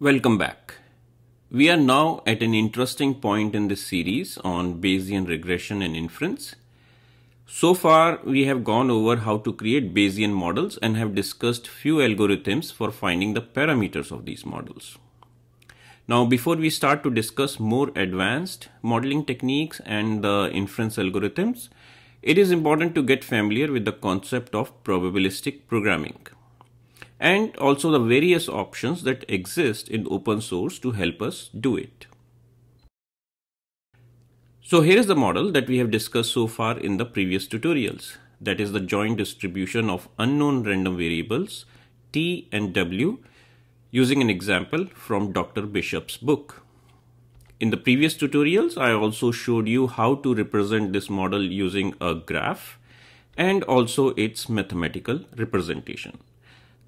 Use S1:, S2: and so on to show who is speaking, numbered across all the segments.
S1: Welcome back. We are now at an interesting point in this series on Bayesian regression and inference. So far, we have gone over how to create Bayesian models and have discussed few algorithms for finding the parameters of these models. Now, before we start to discuss more advanced modeling techniques and the inference algorithms, it is important to get familiar with the concept of probabilistic programming and also the various options that exist in open source to help us do it. So here is the model that we have discussed so far in the previous tutorials. That is the joint distribution of unknown random variables t and w using an example from Dr. Bishop's book. In the previous tutorials, I also showed you how to represent this model using a graph and also its mathematical representation.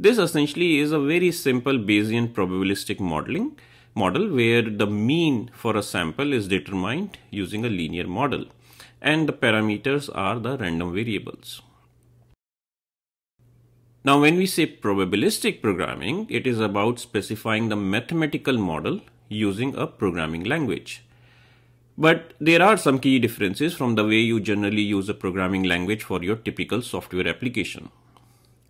S1: This essentially is a very simple Bayesian probabilistic modeling model where the mean for a sample is determined using a linear model and the parameters are the random variables. Now when we say probabilistic programming, it is about specifying the mathematical model using a programming language. But there are some key differences from the way you generally use a programming language for your typical software application.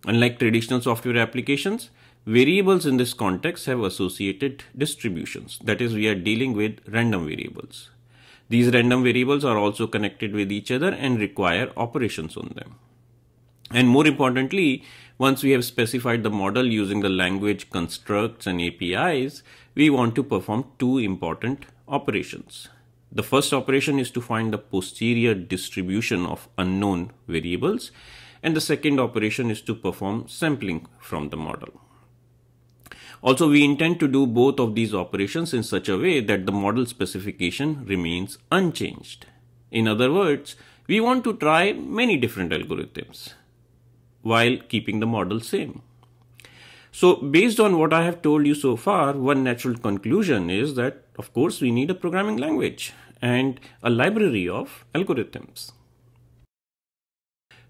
S1: Unlike traditional software applications, variables in this context have associated distributions. That is, we are dealing with random variables. These random variables are also connected with each other and require operations on them. And more importantly, once we have specified the model using the language constructs and APIs, we want to perform two important operations. The first operation is to find the posterior distribution of unknown variables and the second operation is to perform sampling from the model. Also, we intend to do both of these operations in such a way that the model specification remains unchanged. In other words, we want to try many different algorithms while keeping the model same. So based on what I have told you so far, one natural conclusion is that of course we need a programming language and a library of algorithms.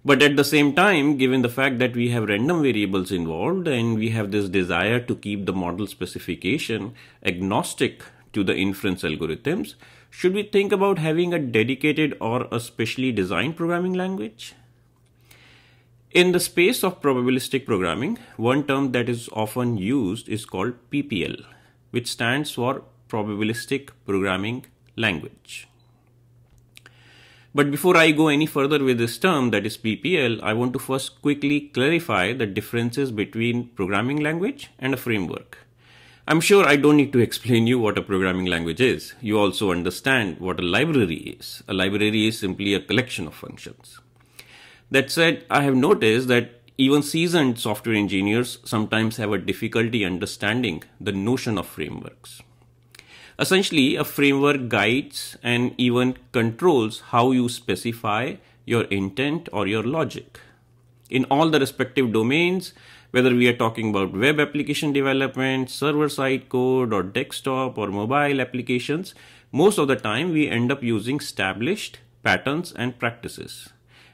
S1: But at the same time, given the fact that we have random variables involved and we have this desire to keep the model specification agnostic to the inference algorithms, should we think about having a dedicated or a specially designed programming language? In the space of probabilistic programming, one term that is often used is called PPL, which stands for Probabilistic Programming Language. But before I go any further with this term that is PPL, I want to first quickly clarify the differences between programming language and a framework. I'm sure I don't need to explain you what a programming language is. You also understand what a library is. A library is simply a collection of functions. That said, I have noticed that even seasoned software engineers sometimes have a difficulty understanding the notion of frameworks. Essentially, a framework guides and even controls how you specify your intent or your logic. In all the respective domains, whether we are talking about web application development, server side code, or desktop or mobile applications, most of the time we end up using established patterns and practices.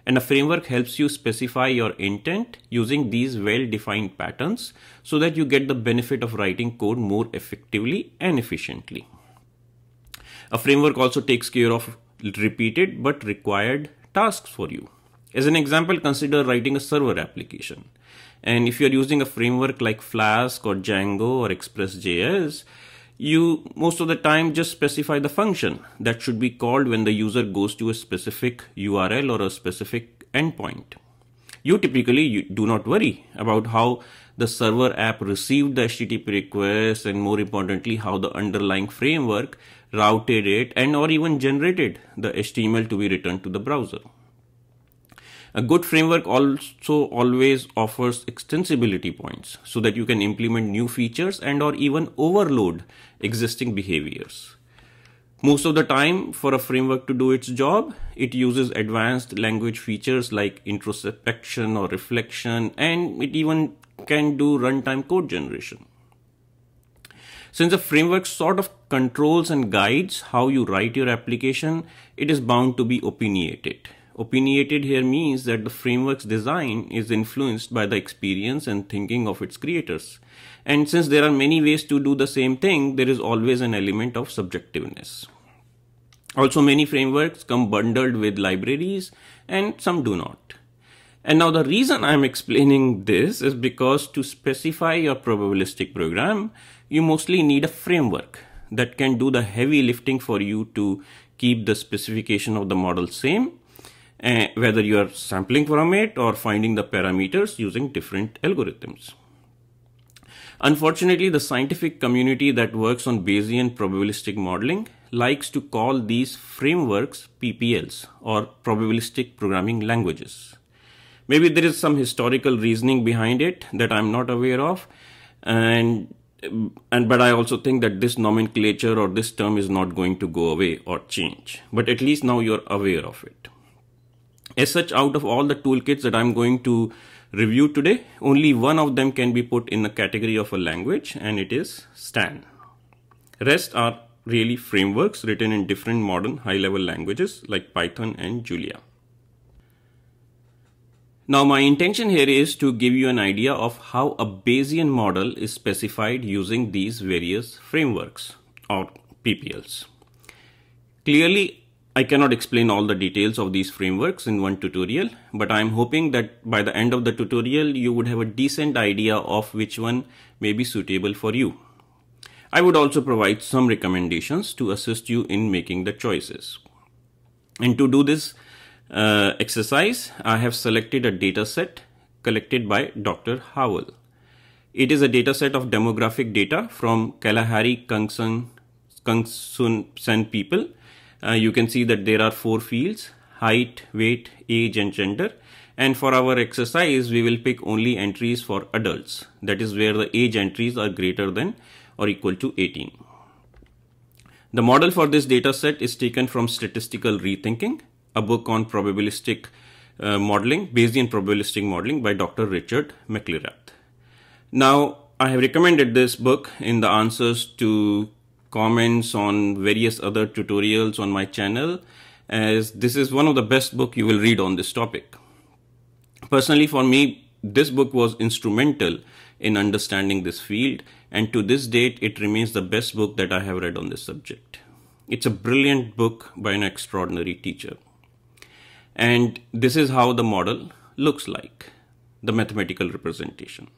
S1: And a framework helps you specify your intent using these well-defined patterns so that you get the benefit of writing code more effectively and efficiently. A framework also takes care of repeated but required tasks for you. As an example, consider writing a server application. And if you're using a framework like Flask or Django or Express.js, you most of the time just specify the function that should be called when the user goes to a specific URL or a specific endpoint. You typically you do not worry about how the server app received the HTTP request and more importantly how the underlying framework routed it and or even generated the HTML to be returned to the browser. A good framework also always offers extensibility points so that you can implement new features and or even overload existing behaviors. Most of the time for a framework to do its job, it uses advanced language features like introspection or reflection and it even can do runtime code generation. Since the framework sort of controls and guides how you write your application, it is bound to be opinionated Opinionated here means that the framework's design is influenced by the experience and thinking of its creators. And since there are many ways to do the same thing, there is always an element of subjectiveness. Also, many frameworks come bundled with libraries and some do not. And now the reason I'm explaining this is because to specify your probabilistic program, you mostly need a framework that can do the heavy lifting for you to keep the specification of the model same, uh, whether you are sampling from it or finding the parameters using different algorithms. Unfortunately, the scientific community that works on Bayesian probabilistic modeling likes to call these frameworks PPLs or probabilistic programming languages. Maybe there is some historical reasoning behind it that I'm not aware of and and but I also think that this nomenclature or this term is not going to go away or change. But at least now you're aware of it. As such, out of all the toolkits that I'm going to review today, only one of them can be put in the category of a language, and it is Stan. Rest are really frameworks written in different modern high-level languages like Python and Julia. Now my intention here is to give you an idea of how a Bayesian model is specified using these various frameworks or PPLs. Clearly, I cannot explain all the details of these frameworks in one tutorial, but I am hoping that by the end of the tutorial, you would have a decent idea of which one may be suitable for you. I would also provide some recommendations to assist you in making the choices. And to do this, uh, exercise, I have selected a data set collected by Dr. Howell. It is a data set of demographic data from Kalahari Kung San, Kangsun people. Uh, you can see that there are four fields, height, weight, age and gender. And for our exercise, we will pick only entries for adults. That is where the age entries are greater than or equal to 18. The model for this data set is taken from Statistical Rethinking a book on probabilistic uh, modeling, Bayesian probabilistic modeling by Dr. Richard McElreath. Now, I have recommended this book in the answers to comments on various other tutorials on my channel as this is one of the best book you will read on this topic. Personally, for me, this book was instrumental in understanding this field and to this date, it remains the best book that I have read on this subject. It's a brilliant book by an extraordinary teacher. And this is how the model looks like, the mathematical representation.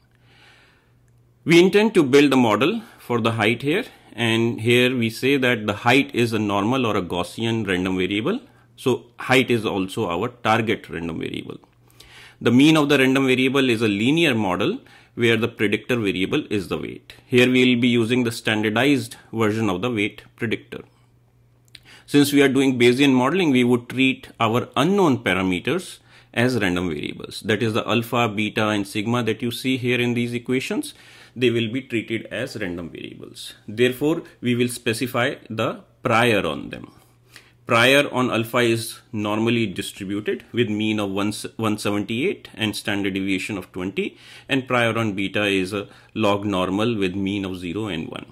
S1: We intend to build a model for the height here. And here we say that the height is a normal or a Gaussian random variable. So height is also our target random variable. The mean of the random variable is a linear model where the predictor variable is the weight. Here we will be using the standardized version of the weight predictor. Since we are doing Bayesian modeling, we would treat our unknown parameters as random variables. That is the alpha, beta and sigma that you see here in these equations. They will be treated as random variables. Therefore, we will specify the prior on them. Prior on alpha is normally distributed with mean of 178 and standard deviation of 20 and prior on beta is a log normal with mean of 0 and 1.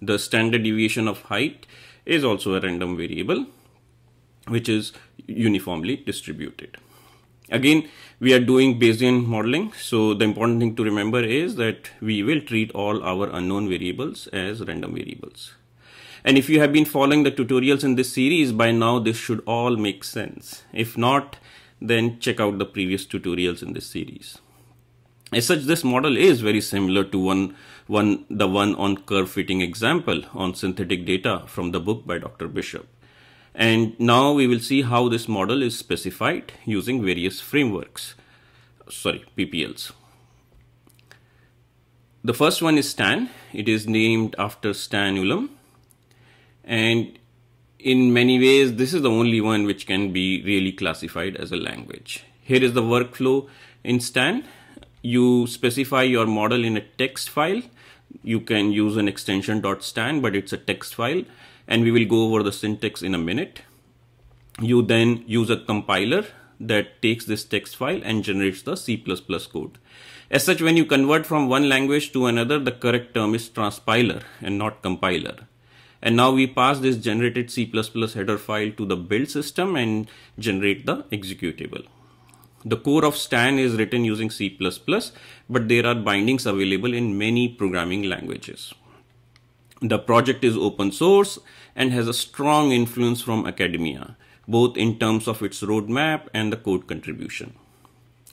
S1: The standard deviation of height is also a random variable which is uniformly distributed. Again, we are doing Bayesian modeling. So the important thing to remember is that we will treat all our unknown variables as random variables. And if you have been following the tutorials in this series, by now this should all make sense. If not, then check out the previous tutorials in this series. As such, this model is very similar to one, one, the one on curve fitting example on synthetic data from the book by Dr. Bishop. And now we will see how this model is specified using various frameworks, sorry, PPLs. The first one is Stan. It is named after Stan Ulam. And in many ways, this is the only one which can be really classified as a language. Here is the workflow in Stan you specify your model in a text file. You can use an extension .stan, but it's a text file. And we will go over the syntax in a minute. You then use a compiler that takes this text file and generates the C++ code. As such, when you convert from one language to another, the correct term is transpiler and not compiler. And now we pass this generated C++ header file to the build system and generate the executable. The core of Stan is written using C++, but there are bindings available in many programming languages. The project is open source and has a strong influence from academia, both in terms of its roadmap and the code contribution.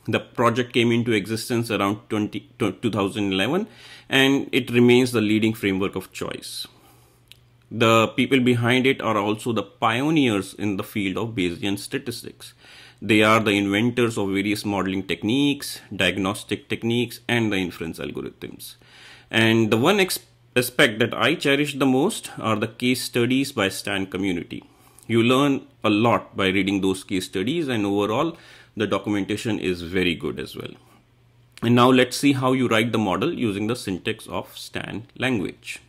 S1: The project came into existence around 20, 2011 and it remains the leading framework of choice. The people behind it are also the pioneers in the field of Bayesian statistics. They are the inventors of various modeling techniques, diagnostic techniques, and the inference algorithms. And the one aspect that I cherish the most are the case studies by Stan community. You learn a lot by reading those case studies and overall the documentation is very good as well. And now let's see how you write the model using the syntax of Stan language.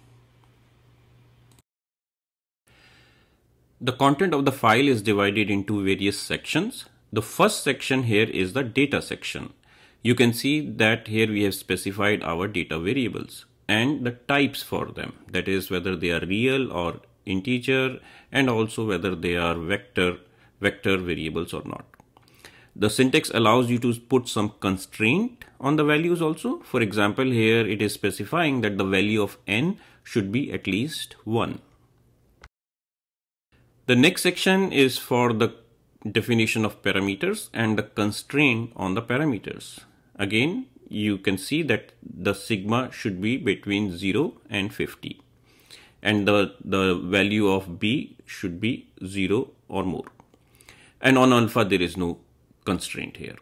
S1: The content of the file is divided into various sections. The first section here is the data section. You can see that here we have specified our data variables and the types for them. That is whether they are real or integer and also whether they are vector, vector variables or not. The syntax allows you to put some constraint on the values also. For example, here it is specifying that the value of n should be at least 1. The next section is for the definition of parameters and the constraint on the parameters. Again, you can see that the sigma should be between 0 and 50 and the, the value of b should be 0 or more. And on alpha there is no constraint here.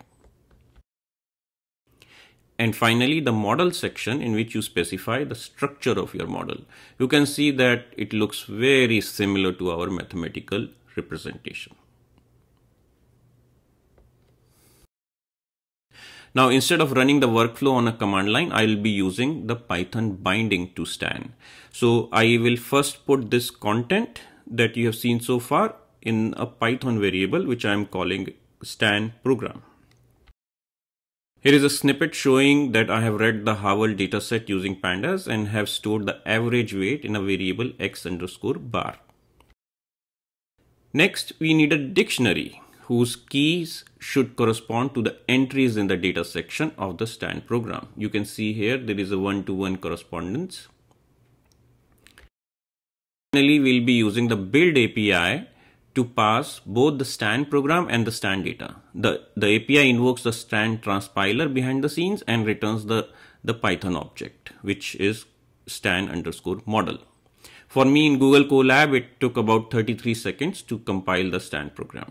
S1: And finally, the model section in which you specify the structure of your model. You can see that it looks very similar to our mathematical representation. Now instead of running the workflow on a command line, I'll be using the Python binding to Stan. So I will first put this content that you have seen so far in a Python variable, which I'm calling Stan program. Here is a snippet showing that I have read the Howell dataset using pandas and have stored the average weight in a variable x underscore bar. Next, we need a dictionary whose keys should correspond to the entries in the data section of the Stan program. You can see here there is a one-to-one -one correspondence. Finally, we'll be using the build API to pass both the Stan program and the Stan data. The, the API invokes the Stan transpiler behind the scenes and returns the, the Python object, which is Stan underscore model. For me in Google Colab, it took about 33 seconds to compile the Stan program.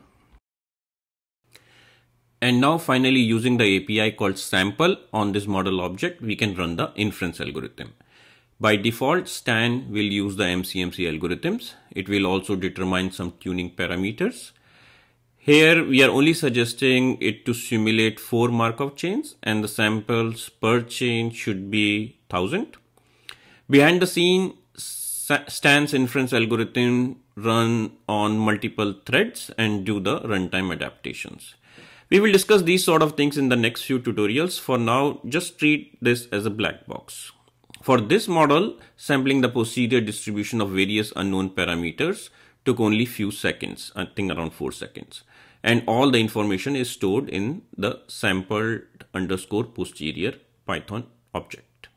S1: And now finally using the API called sample on this model object, we can run the inference algorithm. By default, Stan will use the MCMC algorithms. It will also determine some tuning parameters. Here we are only suggesting it to simulate four Markov chains and the samples per chain should be 1000. Behind the scene, Stan's inference algorithm run on multiple threads and do the runtime adaptations. We will discuss these sort of things in the next few tutorials. For now, just treat this as a black box. For this model, sampling the posterior distribution of various unknown parameters took only few seconds, I think around 4 seconds. And all the information is stored in the sampled underscore posterior Python object.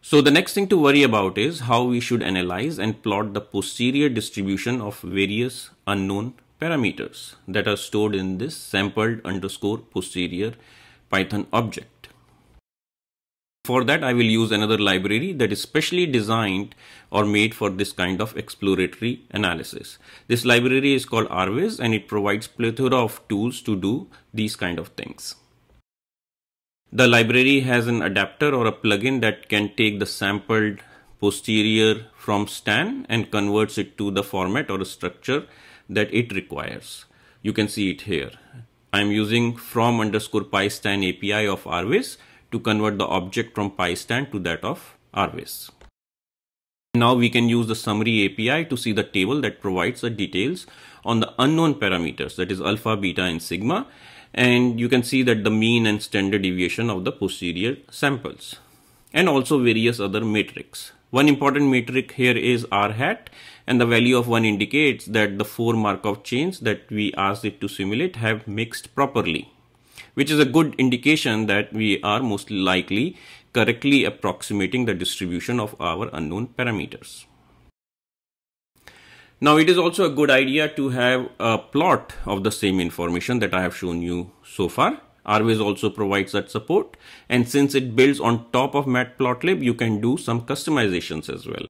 S1: So the next thing to worry about is how we should analyze and plot the posterior distribution of various unknown parameters that are stored in this sampled underscore posterior Python object. For that, I will use another library that is specially designed or made for this kind of exploratory analysis. This library is called arviz and it provides plethora of tools to do these kind of things. The library has an adapter or a plugin that can take the sampled posterior from Stan and converts it to the format or a structure that it requires. You can see it here. I'm using from underscore pystan API of arviz to convert the object from pystan to that of arviz. Now we can use the summary API to see the table that provides the details on the unknown parameters that is alpha, beta and sigma and you can see that the mean and standard deviation of the posterior samples and also various other metrics One important metric here is r hat and the value of 1 indicates that the four Markov chains that we asked it to simulate have mixed properly, which is a good indication that we are most likely correctly approximating the distribution of our unknown parameters. Now it is also a good idea to have a plot of the same information that I have shown you so far arviz also provides that support. And since it builds on top of Matplotlib, you can do some customizations as well.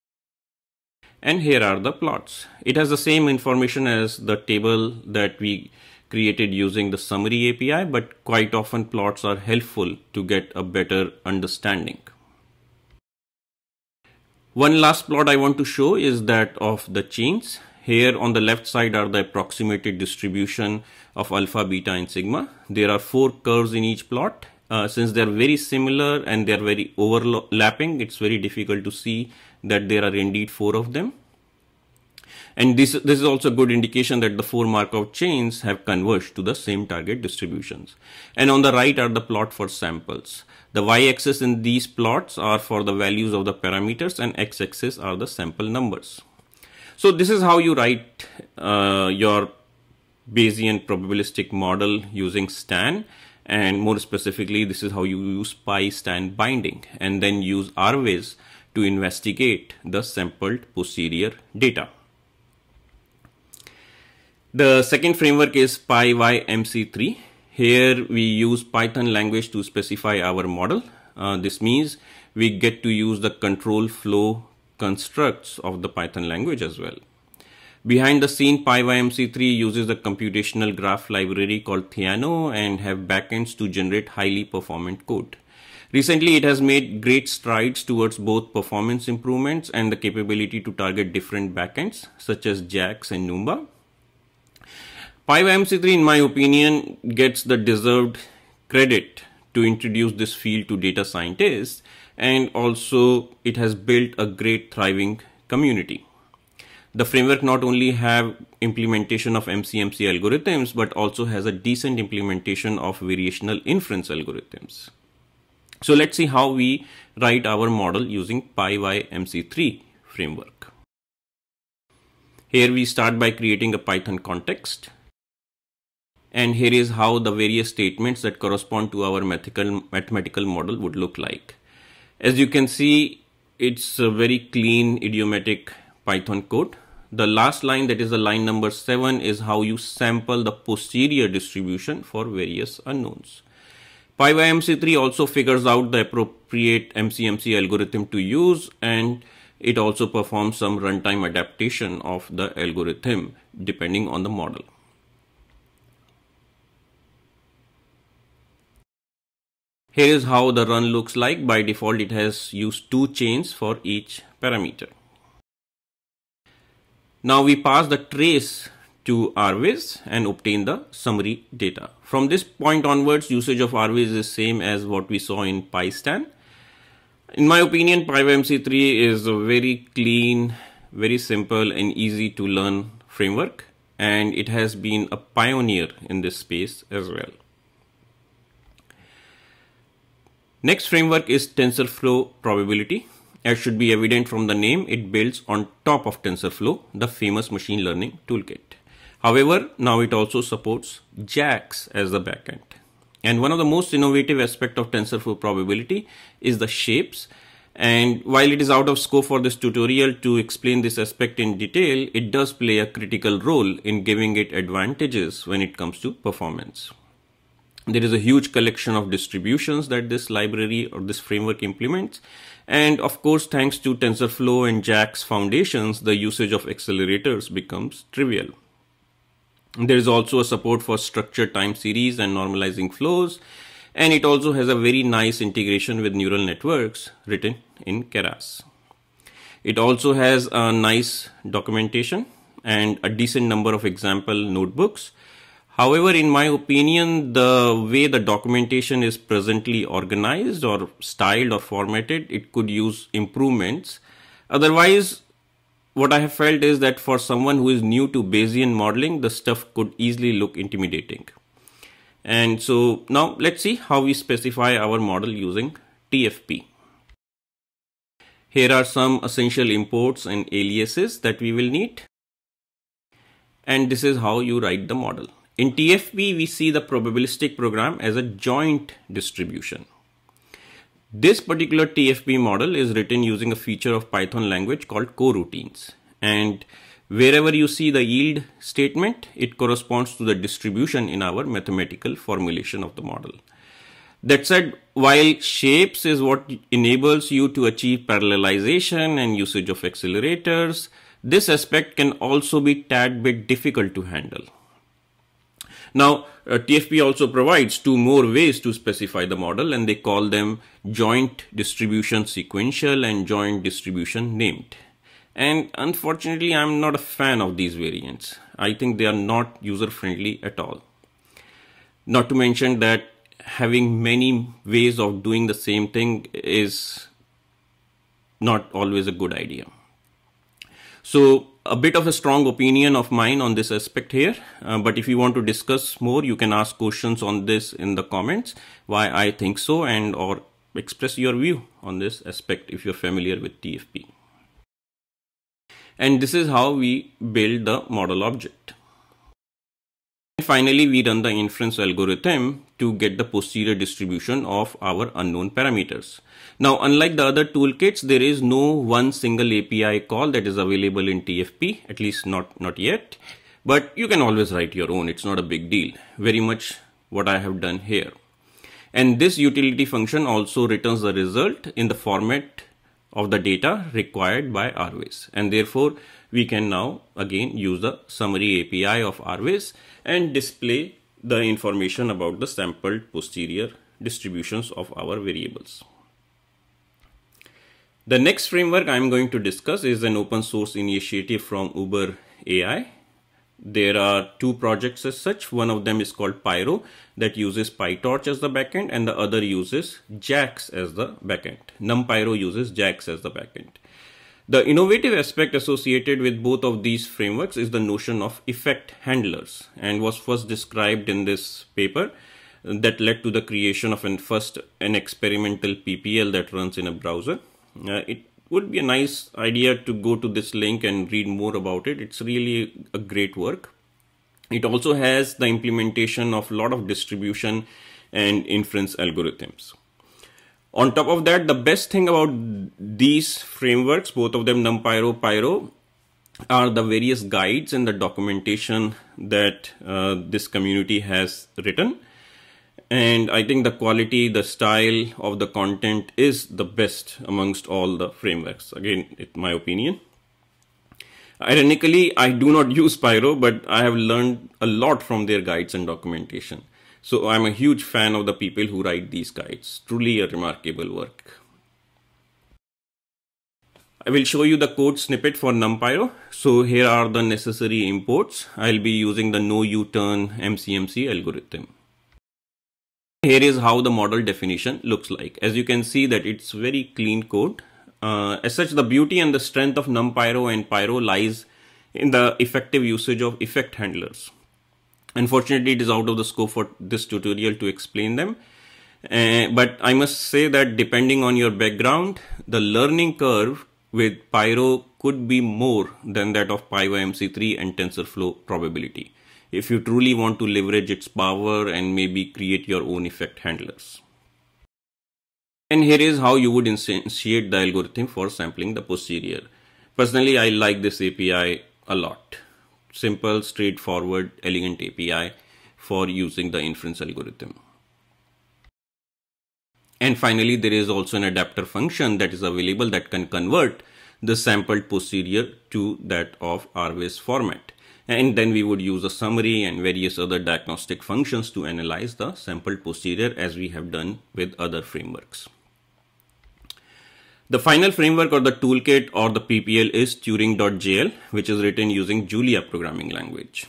S1: And here are the plots. It has the same information as the table that we created using the summary API, but quite often plots are helpful to get a better understanding. One last plot I want to show is that of the chains. Here on the left side are the approximated distribution of alpha, beta and sigma. There are four curves in each plot. Uh, since they are very similar and they are very overlapping, it's very difficult to see that there are indeed four of them. And this, this is also a good indication that the four Markov chains have converged to the same target distributions. And on the right are the plot for samples. The y-axis in these plots are for the values of the parameters and x-axis are the sample numbers. So this is how you write uh, your Bayesian probabilistic model using STAN and more specifically this is how you use PySTAN binding and then use arviz to investigate the sampled posterior data. The second framework is PyMC3. Here we use Python language to specify our model. Uh, this means we get to use the control flow constructs of the Python language as well. Behind the scene, PyMC3 uses a computational graph library called Theano and have backends to generate highly performant code. Recently, it has made great strides towards both performance improvements and the capability to target different backends such as JAX and Numba. PyMC3, in my opinion, gets the deserved credit to introduce this field to data scientists and also it has built a great thriving community the framework not only have implementation of MCMC algorithms, but also has a decent implementation of variational inference algorithms. So let's see how we write our model using PyMC3 framework. Here we start by creating a Python context. And here is how the various statements that correspond to our mathematical, model would look like. As you can see, it's a very clean idiomatic Python code. The last line that is the line number 7 is how you sample the posterior distribution for various unknowns. PyMC3 also figures out the appropriate MCMC algorithm to use and it also performs some runtime adaptation of the algorithm depending on the model. Here is how the run looks like. By default, it has used two chains for each parameter. Now we pass the trace to arviz and obtain the summary data. From this point onwards, usage of arviz is same as what we saw in PySTAN. In my opinion, PyMC3 is a very clean, very simple and easy to learn framework and it has been a pioneer in this space as well. Next framework is TensorFlow probability. As should be evident from the name, it builds on top of TensorFlow, the famous machine learning toolkit. However, now it also supports JAX as the backend. And one of the most innovative aspect of TensorFlow probability is the shapes. And while it is out of scope for this tutorial to explain this aspect in detail, it does play a critical role in giving it advantages when it comes to performance. There is a huge collection of distributions that this library or this framework implements and of course, thanks to TensorFlow and JAX foundations, the usage of accelerators becomes trivial. There is also a support for structured time series and normalizing flows. And it also has a very nice integration with neural networks written in Keras. It also has a nice documentation and a decent number of example notebooks However, in my opinion, the way the documentation is presently organized or styled or formatted, it could use improvements. Otherwise, what I have felt is that for someone who is new to Bayesian modeling, the stuff could easily look intimidating. And so now let's see how we specify our model using TFP. Here are some essential imports and aliases that we will need. And this is how you write the model. In TFP, we see the probabilistic program as a joint distribution. This particular TFP model is written using a feature of Python language called coroutines. And wherever you see the yield statement, it corresponds to the distribution in our mathematical formulation of the model. That said, while shapes is what enables you to achieve parallelization and usage of accelerators, this aspect can also be tad bit difficult to handle. Now, uh, TFP also provides two more ways to specify the model and they call them joint distribution sequential and joint distribution named. And unfortunately, I'm not a fan of these variants. I think they are not user friendly at all. Not to mention that having many ways of doing the same thing is not always a good idea. So a bit of a strong opinion of mine on this aspect here. Uh, but if you want to discuss more, you can ask questions on this in the comments, why I think so and or express your view on this aspect if you're familiar with TFP. And this is how we build the model object. And finally, we run the inference algorithm to get the posterior distribution of our unknown parameters. Now, unlike the other toolkits, there is no one single API call that is available in TFP, at least not, not yet. But you can always write your own. It's not a big deal. Very much what I have done here. And this utility function also returns the result in the format of the data required by arviz. And therefore, we can now again use the summary API of arviz and display the information about the sampled posterior distributions of our variables. The next framework I'm going to discuss is an open source initiative from Uber AI. There are two projects as such. One of them is called Pyro that uses PyTorch as the backend and the other uses JAX as the backend. NumPyro uses JAX as the backend. The innovative aspect associated with both of these frameworks is the notion of effect handlers and was first described in this paper that led to the creation of an first an experimental PPL that runs in a browser. Uh, it would be a nice idea to go to this link and read more about it. It's really a great work. It also has the implementation of a lot of distribution and inference algorithms. On top of that, the best thing about these frameworks, both of them NumPyro, Pyro, are the various guides and the documentation that uh, this community has written. And I think the quality, the style of the content is the best amongst all the frameworks. Again, it's my opinion. Ironically, I do not use Pyro, but I have learned a lot from their guides and documentation. So I'm a huge fan of the people who write these guides. Truly a remarkable work. I will show you the code snippet for NumPyro. So here are the necessary imports. I'll be using the no U-turn MCMC algorithm. Here is how the model definition looks like. As you can see that it's very clean code. Uh, as such, the beauty and the strength of NumPyro and Pyro lies in the effective usage of effect handlers. Unfortunately, it is out of the scope for this tutorial to explain them. Uh, but I must say that depending on your background, the learning curve with Pyro could be more than that of PyMC3 and TensorFlow probability if you truly want to leverage its power and maybe create your own effect handlers. And here is how you would instantiate the algorithm for sampling the posterior. Personally, I like this API a lot simple, straightforward, elegant API for using the inference algorithm. And finally, there is also an adapter function that is available that can convert the sampled posterior to that of arviz format. And then we would use a summary and various other diagnostic functions to analyze the sampled posterior as we have done with other frameworks. The final framework or the toolkit or the PPL is Turing.jl, which is written using Julia programming language.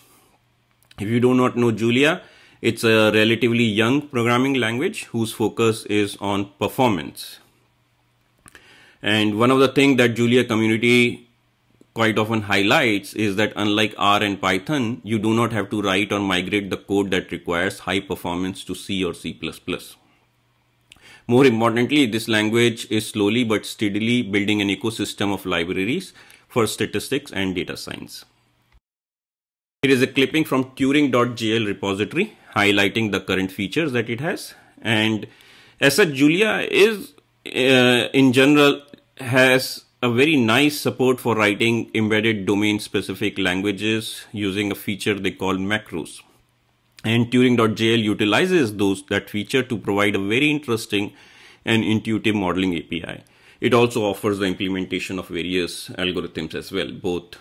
S1: If you do not know Julia, it's a relatively young programming language whose focus is on performance. And one of the things that Julia community quite often highlights is that unlike R and Python, you do not have to write or migrate the code that requires high performance to C or C++. More importantly, this language is slowly but steadily building an ecosystem of libraries for statistics and data science. Here is a clipping from Turing.jl repository highlighting the current features that it has. And as such, Julia is uh, in general has a very nice support for writing embedded domain specific languages using a feature they call macros. And Turing.jl utilizes those that feature to provide a very interesting and intuitive modeling API. It also offers the implementation of various algorithms as well, both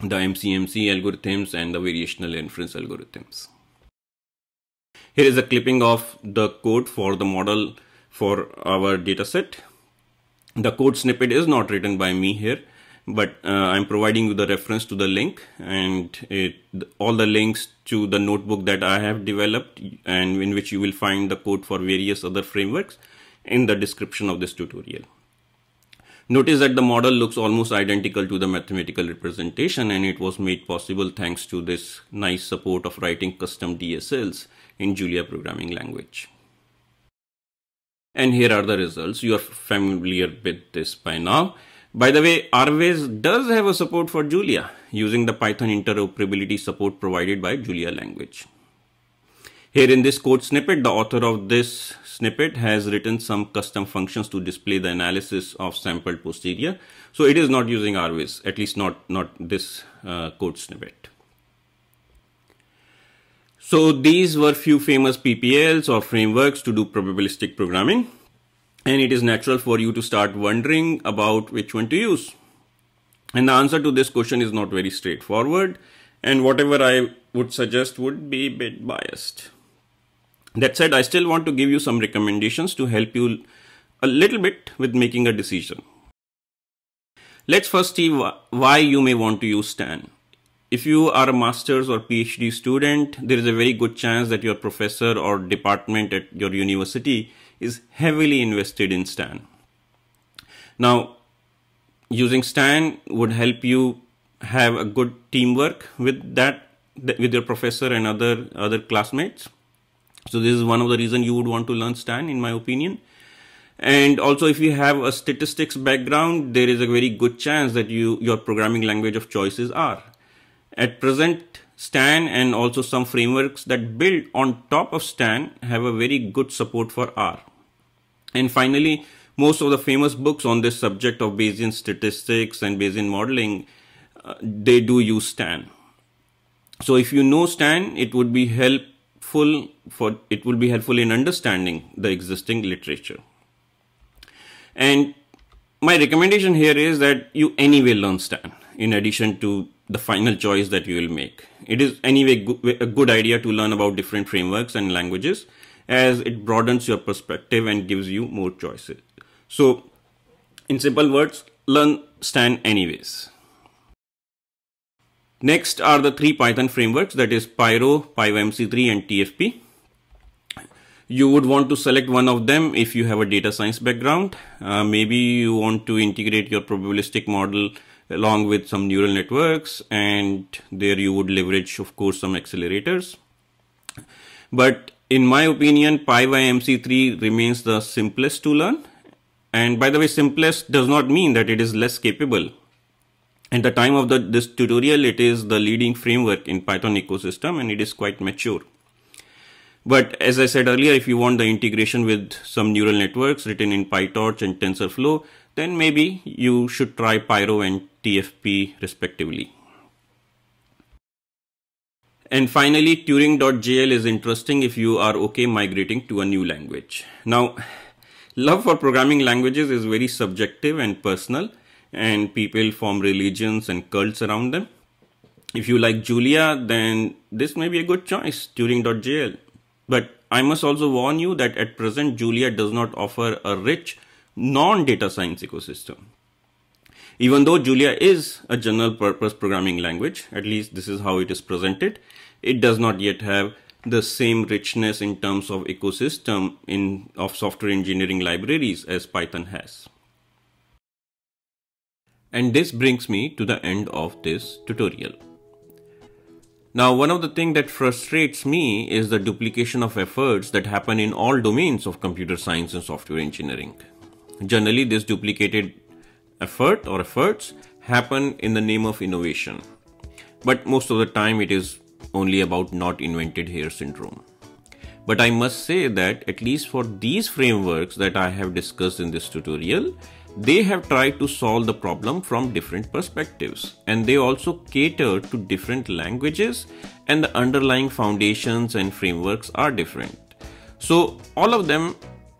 S1: the MCMC algorithms and the variational inference algorithms. Here is a clipping of the code for the model for our dataset. The code snippet is not written by me here, but uh, I'm providing you the reference to the link and it, all the links to the notebook that I have developed and in which you will find the code for various other frameworks in the description of this tutorial. Notice that the model looks almost identical to the mathematical representation and it was made possible thanks to this nice support of writing custom DSLs in Julia programming language. And here are the results. You are familiar with this by now. By the way, arviz does have a support for Julia using the Python interoperability support provided by Julia language. Here in this code snippet, the author of this snippet has written some custom functions to display the analysis of sampled posterior. So it is not using arviz, at least not, not this uh, code snippet. So these were few famous PPLs or frameworks to do probabilistic programming. And it is natural for you to start wondering about which one to use. And the answer to this question is not very straightforward. And whatever I would suggest would be a bit biased. That said, I still want to give you some recommendations to help you a little bit with making a decision. Let's first see why you may want to use STAN. If you are a master's or PhD student, there is a very good chance that your professor or department at your university is heavily invested in STAN. Now, using STAN would help you have a good teamwork with that with your professor and other other classmates so this is one of the reason you would want to learn Stan in my opinion. And also if you have a statistics background, there is a very good chance that you your programming language of choice is R. At present, Stan and also some frameworks that build on top of Stan have a very good support for R. And finally, most of the famous books on this subject of Bayesian statistics and Bayesian modeling, uh, they do use Stan. So if you know Stan, it would be helpful for it will be helpful in understanding the existing literature. And my recommendation here is that you anyway learn STAN in addition to the final choice that you will make. It is anyway a good idea to learn about different frameworks and languages as it broadens your perspective and gives you more choices. So in simple words, learn STAN anyways. Next are the three Python frameworks that is Pyro, PyMC3 and TFP. You would want to select one of them if you have a data science background. Uh, maybe you want to integrate your probabilistic model along with some neural networks and there you would leverage of course some accelerators. But in my opinion, PyMC3 remains the simplest to learn. And by the way, simplest does not mean that it is less capable at the time of the, this tutorial, it is the leading framework in Python ecosystem and it is quite mature. But as I said earlier, if you want the integration with some neural networks written in PyTorch and TensorFlow, then maybe you should try Pyro and TFP respectively. And finally, Turing.jl is interesting if you are okay migrating to a new language. Now, love for programming languages is very subjective and personal and people form religions and cults around them. If you like Julia, then this may be a good choice, Turing.jl. But I must also warn you that at present, Julia does not offer a rich non-data science ecosystem. Even though Julia is a general purpose programming language, at least this is how it is presented, it does not yet have the same richness in terms of ecosystem in of software engineering libraries as Python has. And this brings me to the end of this tutorial. Now, one of the things that frustrates me is the duplication of efforts that happen in all domains of computer science and software engineering. Generally, this duplicated effort or efforts happen in the name of innovation. But most of the time, it is only about not invented here syndrome. But I must say that at least for these frameworks that I have discussed in this tutorial, they have tried to solve the problem from different perspectives and they also cater to different languages and the underlying foundations and frameworks are different. So all of them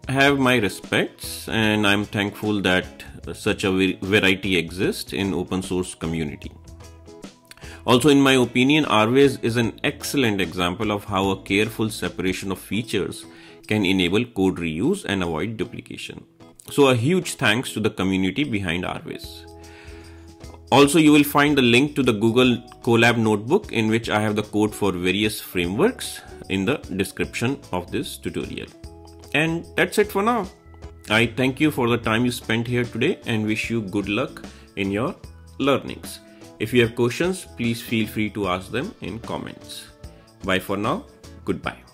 S1: have my respects and I'm thankful that such a variety exists in open source community. Also, in my opinion, arviz is an excellent example of how a careful separation of features can enable code reuse and avoid duplication. So, a huge thanks to the community behind arviz. Also, you will find the link to the Google Colab notebook in which I have the code for various frameworks in the description of this tutorial. And that's it for now. I thank you for the time you spent here today and wish you good luck in your learnings. If you have questions, please feel free to ask them in comments. Bye for now. Goodbye.